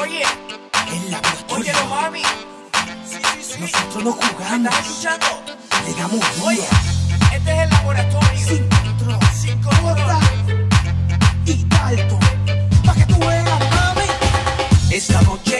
Oye, en la Oye, no mami. Sí, sí, sí. Nosotros no jugamos. ¿Estás escuchando? Le damos Oye, este es el laboratorio. Sin control. Sin control. Y alto. Pa' que tú veas, mami. Esta noche.